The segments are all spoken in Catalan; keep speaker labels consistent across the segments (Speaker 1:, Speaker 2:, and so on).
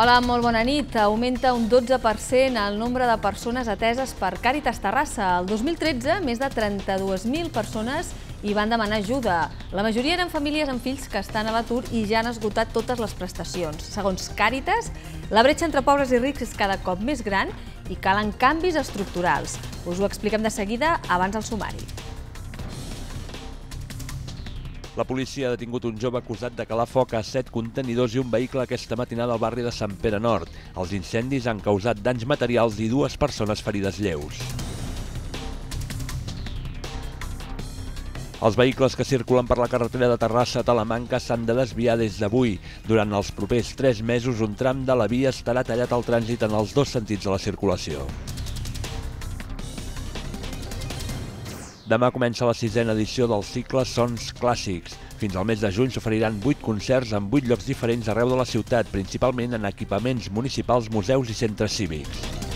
Speaker 1: Hola, molt bona nit. Augmenta un 12% el nombre de persones ateses per Càritas Terrassa. El 2013, més de 32.000 persones hi van demanar ajuda. La majoria eren famílies amb fills que estan a l'atur i ja han esgotat totes les prestacions. Segons Càritas, la bretxa entre pobres i rics és cada cop més gran i calen canvis estructurals. Us ho expliquem de seguida abans del sumari.
Speaker 2: La policia ha detingut un jove acusat de calar foc a set contenidors i un vehicle aquesta matinada al barri de Sant Pere Nord. Els incendis han causat danys materials i dues persones ferides lleus. Els vehicles que circulen per la carretera de Terrassa a Talamanca s'han de desviar des d'avui. Durant els propers tres mesos, un tram de la via estarà tallat al trànsit en els dos sentits de la circulació. Demà comença la sisena edició del cicle Sons Clàssics. Fins al mes de juny s'oferiran 8 concerts en 8 llocs diferents arreu de la ciutat, principalment en equipaments municipals, museus i centres cívics.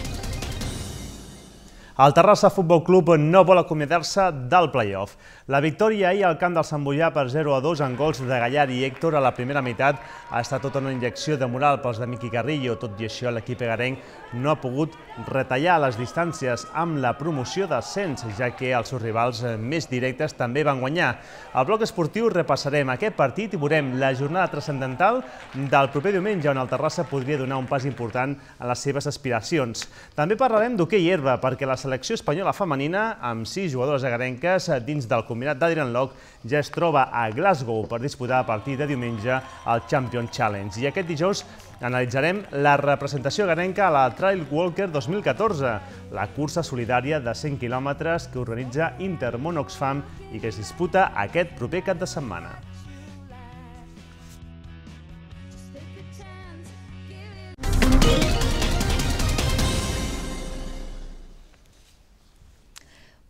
Speaker 3: El Terrassa Futbol Club no vol acomiadar-se del play-off. La victòria ahir al camp del Sant Boià per 0 a 2 en gols de Gallar i Héctor a la primera meitat ha estat tota una injecció de moral pels de Miqui Carrillo. Tot i això, l'equip egarenc no ha pogut retallar les distàncies amb la promoció d'ascens, ja que els seus rivals més directes també van guanyar. Al bloc esportiu repassarem aquest partit i veurem la jornada transcendental del proper diumenge, on el Terrassa podria donar un pas important a les seves aspiracions. També parlarem d'hoquei herba, perquè la selecció espanyola femenina, amb sis jugadores agarenques dins del combinat d'Adrian Locke, ja es troba a Glasgow per disputar a partir de diumenge el Champion Challenge. I aquest dijous analitzarem la representació agarenca a la Trail Walker 2014, la cursa solidària de 100 quilòmetres que organitza Intermón Oxfam i que es disputa aquest proper cap de setmana.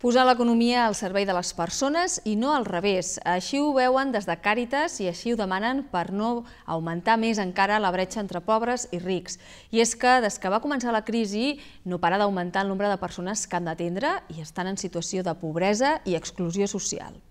Speaker 1: Posar l'economia al servei de les persones i no al revés. Així ho veuen des de Càritas i així ho demanen per no augmentar més encara la bretxa entre pobres i rics. I és que des que va començar la crisi no para d'augmentar el nombre de persones que han d'atendre i estan en situació de pobresa i exclusió social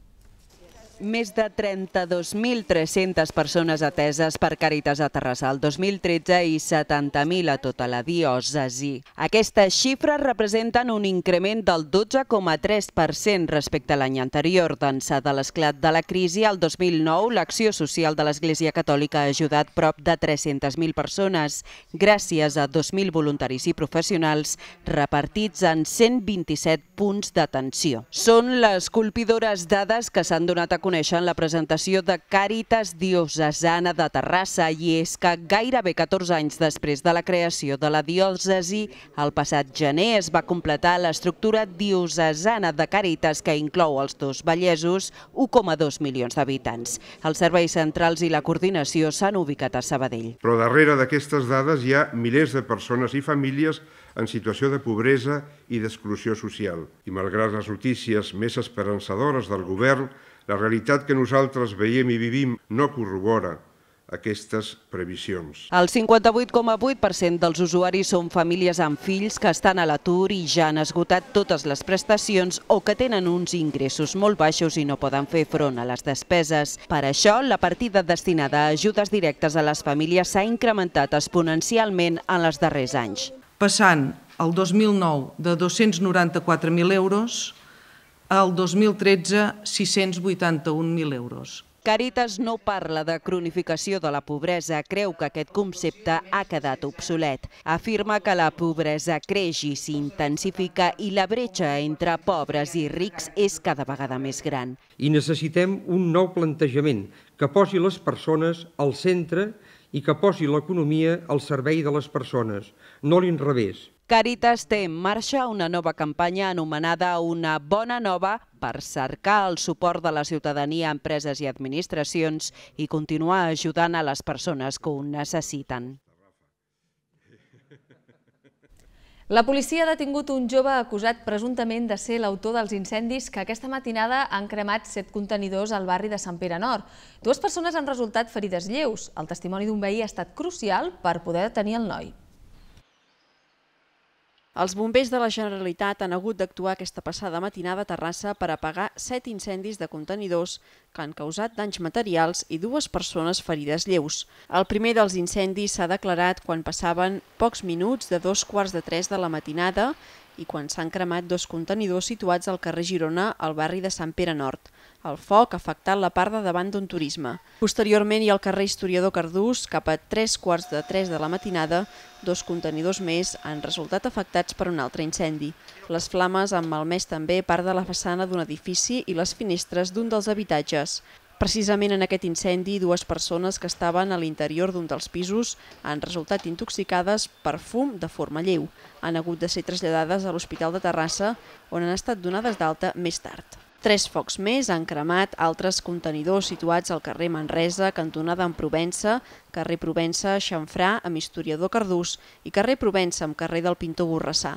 Speaker 4: més de 32.300 persones ateses per Càritas a Terrassa el 2013 i 70.000 a tota la diòcesi. Aquestes xifres representen un increment del 12,3% respecte a l'any anterior. D'ençà de l'esclat de la crisi, el 2009 l'acció social de l'Església Catòlica ha ajudat prop de 300.000 persones, gràcies a 2.000 voluntaris i professionals repartits en 127 punts d'atenció. Són les colpidores dades que s'han donat a conèixer en la presentació de Càritas Diocesana de Terrassa i és que gairebé 14 anys després de la creació de la diòcesi, el passat gener es va completar l'estructura diocesana de Càritas que inclou els dos Vallesos, 1,2 milions d'habitants. Els serveis centrals i la coordinació s'han ubicat a Sabadell.
Speaker 5: Però darrere d'aquestes dades hi ha milers de persones i famílies en situació de pobresa i d'exclusió social. I malgrat les notícies més esperançadores del govern, la realitat que nosaltres veiem i vivim no corrobora aquestes previsions.
Speaker 4: El 58,8% dels usuaris són famílies amb fills que estan a l'atur i ja han esgotat totes les prestacions o que tenen uns ingressos molt baixos i no poden fer front a les despeses. Per això, la partida destinada a ajudes directes a les famílies s'ha incrementat exponencialment en els darrers anys.
Speaker 6: Passant el 2009 de 294.000 euros el 2013 681.000 euros.
Speaker 4: Càritas no parla de cronificació de la pobresa, creu que aquest concepte ha quedat obsolet. Afirma que la pobresa creix i s'intensifica i la bretxa entre pobres i rics és cada vegada més gran.
Speaker 7: I necessitem un nou plantejament que posi les persones al centre i que posi l'economia al servei de les persones, no l'inrevés.
Speaker 4: Càritas té en marxa una nova campanya anomenada Una bona nova per cercar el suport de la ciutadania, empreses i administracions i continuar ajudant a les persones que ho necessiten.
Speaker 1: La policia ha detingut un jove acusat presumptament de ser l'autor dels incendis que aquesta matinada han cremat set contenidors al barri de Sant Pere Nord. Dues persones han resultat ferides lleus. El testimoni d'un veí ha estat crucial per poder detenir el noi.
Speaker 8: Els bombers de la Generalitat han hagut d'actuar aquesta passada matinada a Terrassa per apagar set incendis de contenidors que han causat danys materials i dues persones ferides lleus. El primer dels incendis s'ha declarat quan passaven pocs minuts de dos quarts de tres de la matinada i quan s'han cremat dos contenidors situats al carrer Girona, al barri de Sant Pere Nord. El foc ha afectat la part de davant d'un turisme. Posteriorment i al carrer Historiador Cardús, cap a tres quarts de tres de la matinada, dos contenidors més han resultat afectats per un altre incendi. Les flames han malmès també part de la façana d'un edifici i les finestres d'un dels habitatges. Precisament en aquest incendi, dues persones que estaven a l'interior d'un dels pisos han resultat intoxicades per fum de forma lleu. Han hagut de ser traslladades a l'Hospital de Terrassa, on han estat donades d'alta més tard. Tres focs més han cremat altres contenidors situats al carrer Manresa, cantonada en Provença, carrer Provença, Xanfrà, amb historiador Cardús i carrer Provença, amb carrer del Pintor Borrassà.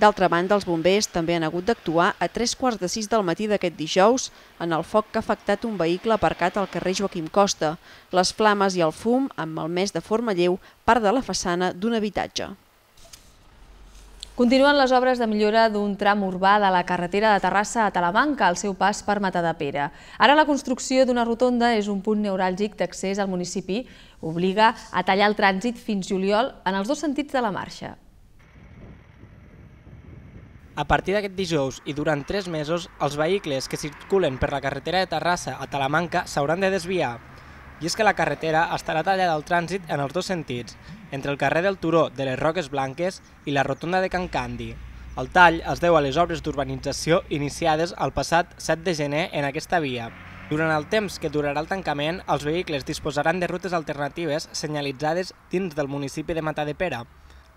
Speaker 8: D'altra banda, els bombers també han hagut d'actuar a tres quarts de sis del matí d'aquest dijous en el foc que ha afectat un vehicle aparcat al carrer Joaquim Costa. Les flames i el fum han malmès de forma lleu part de la façana d'un habitatge.
Speaker 1: Continuen les obres de millora d'un tram urbà de la carretera de Terrassa a Talamanca al seu pas per Matadepera. Ara la construcció d'una rotonda és un punt neuràlgic d'accés al municipi, obliga a tallar el trànsit fins juliol en els dos sentits de la marxa.
Speaker 9: A partir d'aquest dijous i durant tres mesos, els vehicles que circulen per la carretera de Terrassa a Talamanca s'hauran de desviar. I és que la carretera estarà tallada al trànsit en els dos sentits, entre el carrer del Turó de les Roques Blanques i la rotonda de Can Candi. El tall es deu a les obres d'urbanització iniciades el passat 7 de gener en aquesta via. Durant el temps que durarà el tancament, els vehicles disposaran de rutes alternatives senyalitzades dins del municipi de Matadepera.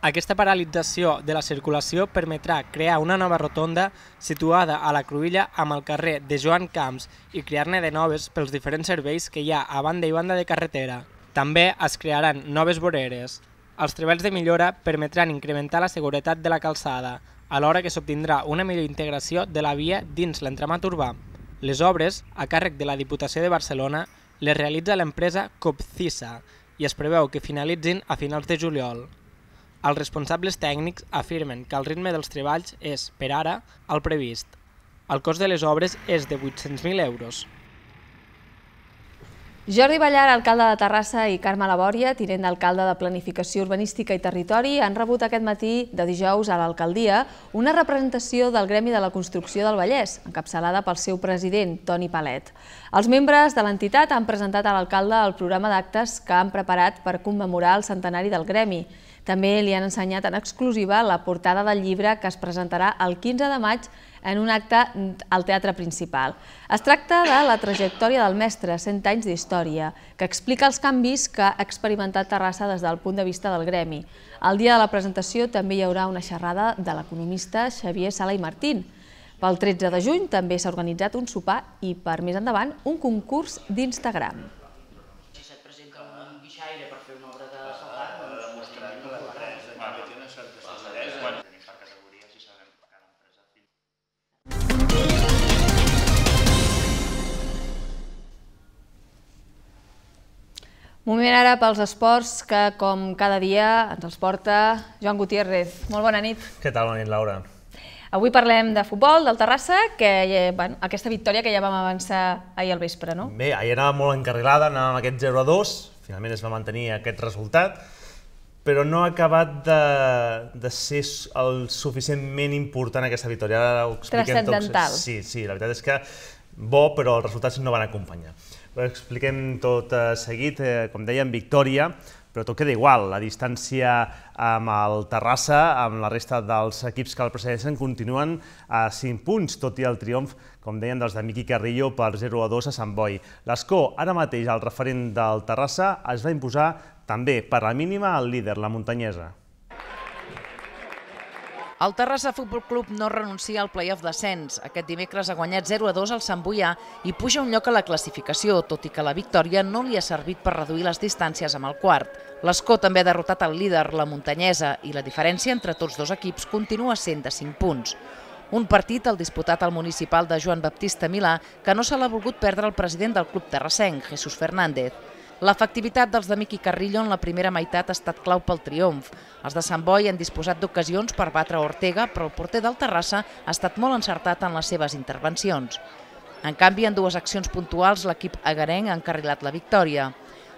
Speaker 9: Aquesta paralització de la circulació permetrà crear una nova rotonda situada a la cruïlla amb el carrer de Joan Camps i crear-ne de noves pels diferents serveis que hi ha a banda i banda de carretera. També es crearan noves voreres. Els treballs de millora permetran incrementar la seguretat de la calçada, alhora que s'obtindrà una millor integració de la via dins l'entramat urbà. Les obres, a càrrec de la Diputació de Barcelona, les realitza l'empresa Copcisa i es preveu que finalitzin a finals de juliol. Els responsables tècnics afirmen que el ritme dels treballs és, per ara, el previst. El cost de les obres és de 800.000 euros.
Speaker 1: Jordi Ballar, alcalde de Terrassa, i Carme Labòria, tinent d'alcalde de Planificació Urbanística i Territori, han rebut aquest matí de dijous a l'alcaldia una representació del Gremi de la Construcció del Vallès, encapçalada pel seu president, Toni Palet. Els membres de l'entitat han presentat a l'alcalde el programa d'actes que han preparat per commemorar el centenari del Gremi. També li han ensenyat en exclusiva la portada del llibre que es presentarà el 15 de maig en un acte al teatre principal. Es tracta de la trajectòria del mestre, 100 anys d'història, que explica els canvis que ha experimentat Terrassa des del punt de vista del gremi. El dia de la presentació també hi haurà una xerrada de l'economista Xavier Sala i Martín. Pel 13 de juny també s'ha organitzat un sopar i, per més endavant, un concurs d'Instagram. Moment ara pels esports que, com cada dia, ens els porta Joan Gutiérrez. Molt bona nit.
Speaker 3: Què tal? Bona nit, Laura.
Speaker 1: Avui parlem de futbol, del Terrassa, que eh, bueno, aquesta victòria que ja vam avançar ahir al vespre, no?
Speaker 3: Bé, ahir anava molt encarrilada, anava amb aquest 0 a 2, finalment es va mantenir aquest resultat, però no ha acabat de, de ser el suficientment important aquesta victòria. Ara ho
Speaker 1: expliquem Transcendental.
Speaker 3: Sí, sí, la veritat és que bo, però els resultats no van acompanyar. Ho expliquem tot eh, seguit, eh, com dèiem, victòria, però tot queda igual. La distància amb el Terrassa, amb la resta dels equips que el precedeixen, continuen a 5 punts, tot i el triomf, com deien, dels de Miqui Carrillo per 0 a 2 a Sant Boi. L'escó, ara mateix el referent del Terrassa, es va imposar també per la mínima al líder, la muntanyesa.
Speaker 10: El Terrassa Futbol Club no renuncia al playoff d'ascens. Aquest dimecres ha guanyat 0-2 al Sant Boià i puja un lloc a la classificació, tot i que la victòria no li ha servit per reduir les distàncies amb el quart. L'Escó també ha derrotat el líder, la Muntanyesa, i la diferència entre tots dos equips continua sent de 5 punts. Un partit el disputat al municipal de Joan Baptista Milà que no se l'ha volgut perdre el president del club terrassenc, Jesús Fernández. L'efectivitat dels de Miqui Carrillo en la primera meitat ha estat clau pel triomf. Els de Sant Boi han disposat d'ocasions per batre Ortega, però el porter del Terrassa ha estat molt encertat en les seves intervencions. En canvi, en dues accions puntuals, l'equip agarenc ha encarrilat la victòria.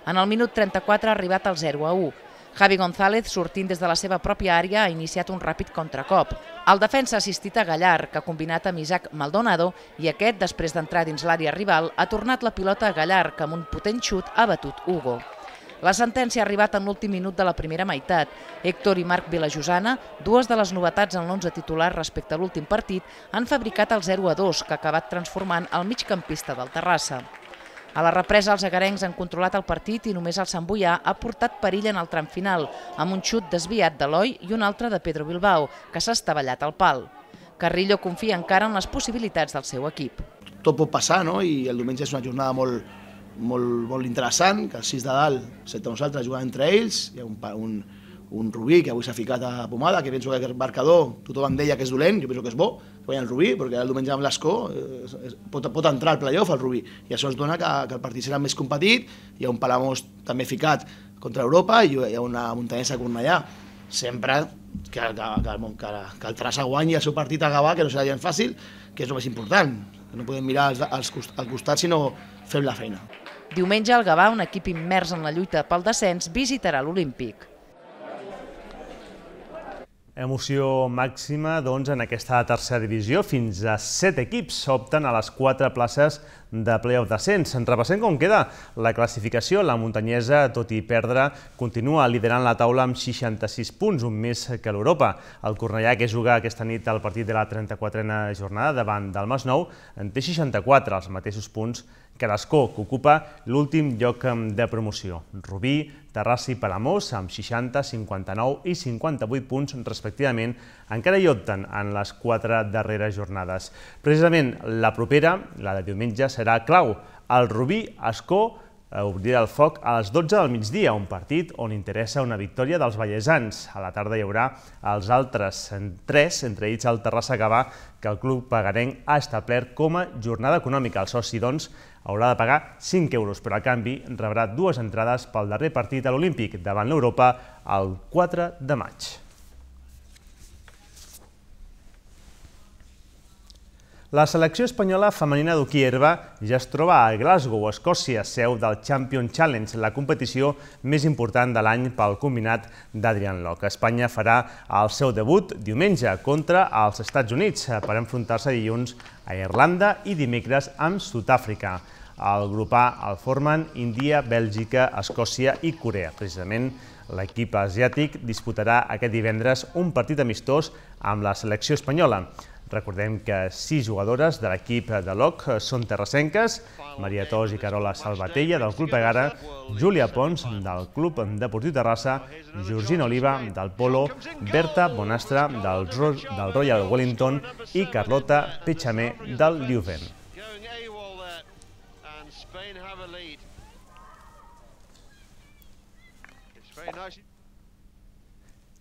Speaker 10: En el minut 34 ha arribat al 0 a 1. Javi González, sortint des de la seva pròpia àrea, ha iniciat un ràpid contracop. El defensa ha assistit a Gallar, que ha combinat amb Isaac Maldonado, i aquest, després d'entrar dins l'àrea rival, ha tornat la pilota a Gallar, que amb un potent xut ha batut Hugo. La sentència ha arribat en l'últim minut de la primera meitat. Héctor i Marc Vilajosana, dues de les novetats en l'11 titular respecte a l'últim partit, han fabricat el 0 a 2, que ha acabat transformant el migcampista del Terrassa. A la represa, els agarencs han controlat el partit i només el Sant Boià ha portat perill en el tram final, amb un xut desviat d'Eloi i un altre de Pedro Bilbao, que s'ha estavellat al pal. Carrillo confia encara en les possibilitats del seu equip.
Speaker 11: Tot pot passar, no? i el diumenge és una jornada molt, molt, molt interessant, que els sis de dalt, excepte nosaltres, juguen entre ells, hi ha un, un, un Rubí que avui s'ha ficat a pomada, que penso que el marcador tothom em deia que és dolent, jo penso que és bo, guanya el Rubí, perquè el diumenge amb l'Escó eh, pot, pot entrar al playoff el Rubí, i això es dona que, que el partit serà més competit, hi ha un Palamós també ficat contra Europa i hi ha una muntanyesa Cornellà, sempre que, que, que, que, que el Trassa guanyi el seu partit a Gavà, que no serà gens fàcil, que és el més important, no podem mirar als, als, al costat, sinó fem la feina.
Speaker 10: Diumenge el Gavà, un equip immers en la lluita pel descens, visitarà l'Olímpic.
Speaker 3: Emoció màxima doncs, en aquesta tercera divisió. Fins a set equips opten a les quatre places de playoff descens. En repassem com queda la classificació. La muntanyesa, tot i perdre, continua liderant la taula amb 66 punts, un més que l'Europa. El Cornellà, que juga aquesta nit el partit de la 34a jornada davant del Masnou, en té 64, els mateixos punts l'Escó, que ocupa l'últim lloc de promoció. Rubí, Terrassa i Palamós, amb 60, 59 i 58 punts respectivament, encara hi opten en les quatre darreres jornades. Precisament la propera, la de diumenge, serà clau. El Rubí Escó eh, obrirà el foc a les 12 del migdia, un partit on interessa una victòria dels ballesans. A la tarda hi haurà els altres tres, entre ells el Terrassa Gavà, que el club pagarenc ha establert com a jornada econòmica. El soci, doncs, haurà de pagar 5 euros, però a canvi rebrà dues entrades pel darrer partit a l'Olímpic davant l'Europa el 4 de maig. La selecció espanyola femenina d'hoquei herba ja es troba a Glasgow, Escòcia, seu del Champion Challenge, la competició més important de l'any pel combinat d'Adrian Locke. Espanya farà el seu debut diumenge contra els Estats Units per enfrontar-se dilluns a Irlanda i dimecres amb Sud-àfrica. El grup A el formen Índia, Bèlgica, Escòcia i Corea. Precisament l'equip asiàtic disputarà aquest divendres un partit amistós amb la selecció espanyola. Recordem que sis jugadores de l'equip de l'OC són terrassenques, Maria Tos i Carola Salvatella del Club Pegara, Júlia Pons del Club Deportiu Terrassa, Georgina Oliva del Polo, Berta Bonastre del, Royal Wellington i Carlota Pechamé del Leuven.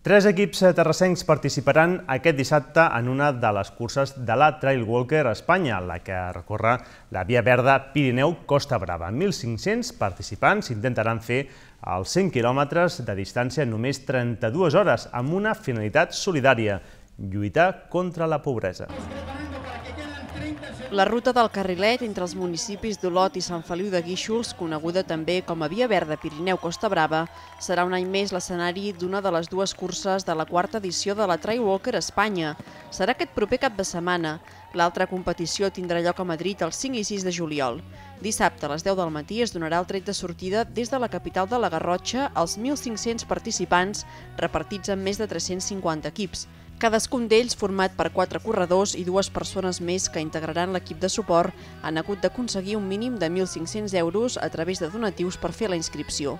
Speaker 3: Tres equips terrassencs participaran aquest dissabte en una de les curses de la Trail Walker a Espanya, la que recorre la Via Verda Pirineu-Costa Brava. 1.500 participants intentaran fer els 100 quilòmetres de distància en només 32 hores, amb una finalitat solidària, lluitar contra la pobresa.
Speaker 8: La ruta del carrilet entre els municipis d'Olot i Sant Feliu de Guíxols, coneguda també com a Via Verda Pirineu-Costa Brava, serà un any més l'escenari d'una de les dues curses de la quarta edició de la Trail Walker a Espanya. Serà aquest proper cap de setmana. L'altra competició tindrà lloc a Madrid el 5 i 6 de juliol. Dissabte a les 10 del matí es donarà el tret de sortida des de la capital de la Garrotxa als 1.500 participants repartits en més de 350 equips. Cadascun d'ells, format per quatre corredors i dues persones més que integraran l'equip de suport, han hagut d'aconseguir un mínim de 1.500 euros a través de donatius per fer la inscripció.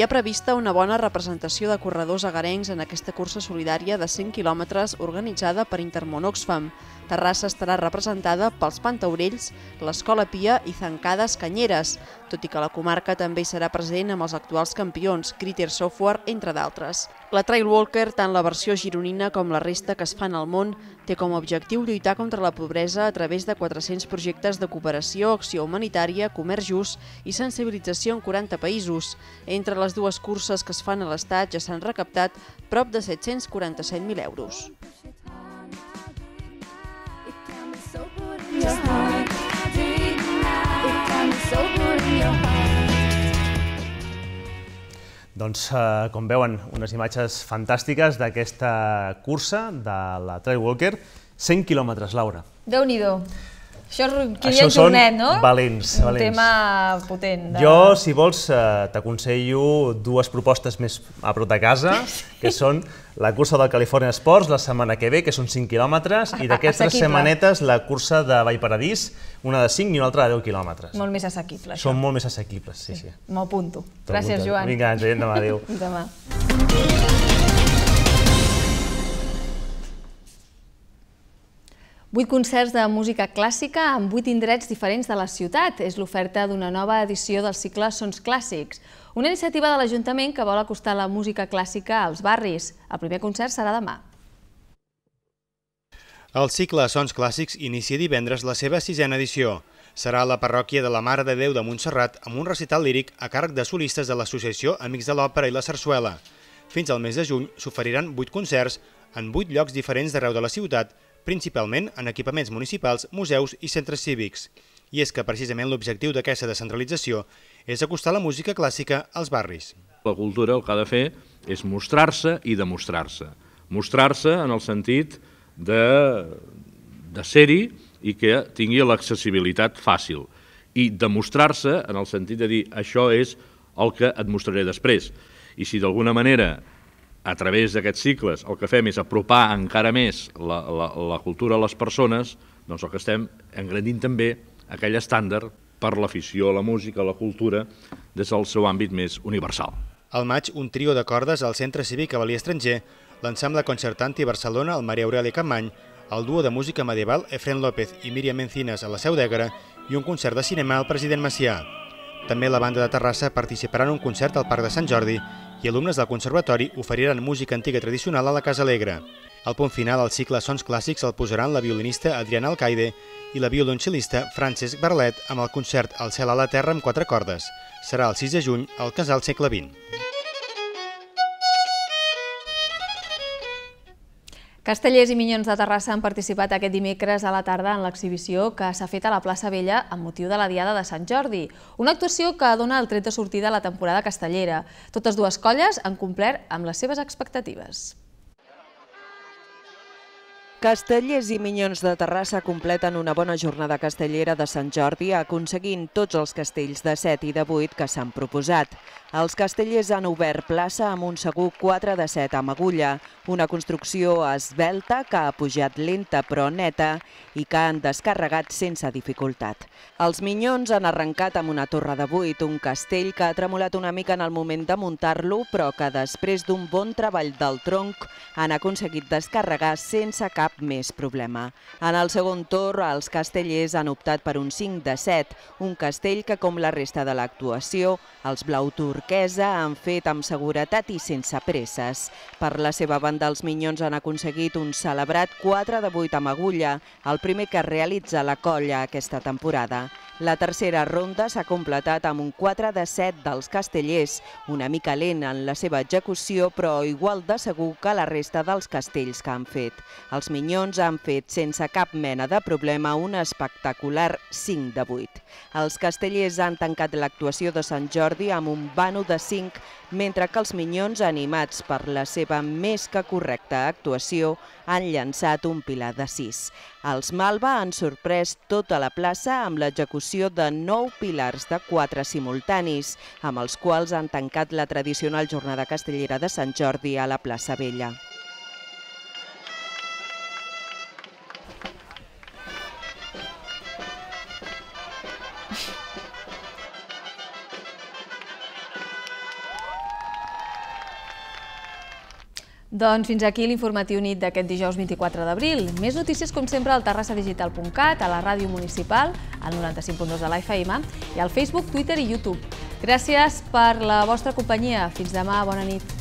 Speaker 8: Hi ha prevista una bona representació de corredors agarencs en aquesta cursa solidària de 100 quilòmetres organitzada per Intermón Oxfam. Terrassa estarà representada pels Pantaurells, l'Escola Pia i Zancades Canyeres, tot i que la comarca també serà present amb els actuals campions, Critter Software, entre d'altres. La Trail Walker, tant la versió gironina com la resta que es fan al món, té com a objectiu lluitar contra la pobresa a través de 400 projectes de cooperació, acció humanitària, comerç just i sensibilització en 40 països. Entre les dues curses que es fan a l'Estat ja s'han recaptat prop de 747.000 euros.
Speaker 3: Doncs, eh, com veuen, unes imatges fantàstiques d'aquesta cursa de la Trail Walker. 100 quilòmetres, Laura.
Speaker 1: Déu-n'hi-do. Això és Kilian
Speaker 3: Això
Speaker 1: Jornet, no?
Speaker 3: valents,
Speaker 1: Un
Speaker 3: valents.
Speaker 1: tema potent. De...
Speaker 3: Jo, si vols, eh, t'aconsello dues propostes més a prop de casa, que són la cursa del California Sports la setmana que ve, que són 5 quilòmetres, i d'aquestes setmanetes la cursa de Vallparadís, una de 5 i una altra de 10 quilòmetres.
Speaker 1: Molt més assequible, això.
Speaker 3: Són molt més assequibles, sí, sí.
Speaker 1: M'ho apunto. Gràcies. Joan.
Speaker 3: Vinga, demà, adéu.
Speaker 1: Demà. Vuit concerts de música clàssica en vuit indrets diferents de la ciutat. És l'oferta d'una nova edició del cicle Sons Clàssics, una iniciativa de l'Ajuntament que vol acostar la música clàssica als barris. El primer concert serà demà.
Speaker 12: El cicle Sons Clàssics inicia divendres la seva sisena edició. Serà a la parròquia de la Mare de Déu de Montserrat amb un recital líric a càrrec de solistes de l'associació Amics de l'Òpera i la Sarsuela. Fins al mes de juny s'oferiran vuit concerts en vuit llocs diferents d'arreu de la ciutat, principalment en equipaments municipals, museus i centres cívics. I és que precisament l'objectiu d'aquesta descentralització és acostar la música clàssica als barris.
Speaker 13: La cultura el que ha de fer és mostrar-se i demostrar-se. Mostrar-se en el sentit de, de ser-hi i que tingui l'accessibilitat fàcil. I demostrar-se en el sentit de dir això és el que et mostraré després. I si d'alguna manera a través d'aquests cicles el que fem és apropar encara més la, la, la cultura a les persones, doncs el que estem engrandint també aquell estàndard per l'afició a la música, a la cultura, des del seu àmbit més universal.
Speaker 12: Al maig, un trio de cordes al Centre Cívic Avalí Estranger, l'ensemble concertanti Barcelona, el Maria Aurelia Campmany, el duo de música medieval Efren López i Míriam Encinas a la Seu d'Ègara i un concert de cinema al president Macià. També la banda de Terrassa participarà en un concert al Parc de Sant Jordi i alumnes del Conservatori oferiran música antiga tradicional a la Casa Alegre. Al punt final, el cicle Sons Clàssics el posaran la violinista Adriana Alcaide i la violoncel·lista Francesc Barlet amb el concert El cel a la terra amb quatre cordes. Serà el 6 de juny al Casal Segle XX.
Speaker 1: Castellers i Minyons de Terrassa han participat aquest dimecres a la tarda en l'exhibició que s'ha fet a la plaça Vella amb motiu de la Diada de Sant Jordi, una actuació que dona el tret de sortida a la temporada castellera. Totes dues colles han complert amb les seves expectatives.
Speaker 4: Castellers i Minyons de Terrassa completen una bona jornada castellera de Sant Jordi aconseguint tots els castells de 7 i de 8 que s'han proposat. Els castellers han obert plaça amb un segur 4 de 7 amb agulla, una construcció esbelta que ha pujat lenta però neta i que han descarregat sense dificultat. Els Minyons han arrencat amb una torre de 8, un castell que ha tremolat una mica en el moment de muntar-lo, però que després d'un bon treball del tronc han aconseguit descarregar sense cap més problema. En el segon torn, els castellers han optat per un 5 de 7, un castell que, com la resta de l'actuació, els blau turquesa han fet amb seguretat i sense presses. Per la seva banda, els Minyons han aconseguit un celebrat 4 de 8 amb agulla, el primer que realitza la colla aquesta temporada. La tercera ronda s'ha completat amb un 4 de 7 dels castellers, una mica lent en la seva execució, però igual de segur que la resta dels castells que han fet. Els Minyons han fet sense cap mena de problema un espectacular 5 de 8. Els castellers han tancat l'actuació de Sant Jordi amb un vano de 5, mentre que els Minyons, animats per la seva més que correcta actuació, han llançat un pilar de 6. Els Malva han sorprès tota la plaça amb l'execució de 9 pilars de 4 simultanis, amb els quals han tancat la tradicional jornada castellera de Sant Jordi a la plaça Vella.
Speaker 1: Doncs fins aquí l'informatiu nit d'aquest dijous 24 d'abril. Més notícies, com sempre, al terrassadigital.cat, a la ràdio municipal, al 95.2 de la FM, i al Facebook, Twitter i YouTube. Gràcies per la vostra companyia. Fins demà, bona nit.